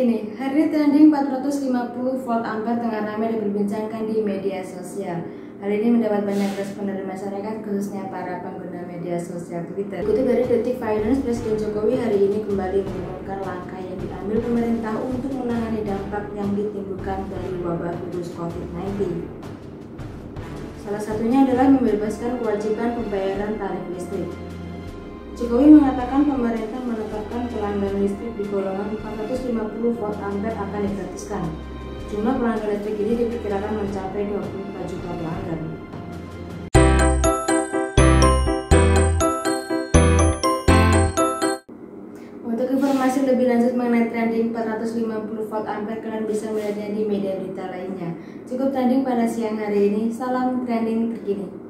terkini. Hari trending 450 volt ampere tengah ramai diperbincangkan di media sosial. Hal ini mendapat banyak respon dari masyarakat, khususnya para pengguna media sosial Twitter. Kutip dari Detik Finance, Presiden Jokowi hari ini kembali mengumumkan langkah yang diambil pemerintah untuk menangani dampak yang ditimbulkan dari wabah virus COVID-19. Salah satunya adalah membebaskan kewajiban pembayaran tarif listrik. Jokowi mengatakan pemerintah pelanggan listrik di golongan 450 volt ampere akan digratiskan. Jumlah pelanggan listrik ini diperkirakan mencapai 24 juta pelanggan. Untuk informasi lebih lanjut mengenai trending 450 volt ampere, kalian bisa melihatnya di media berita lainnya. Cukup trending pada siang hari ini. Salam trending terkini.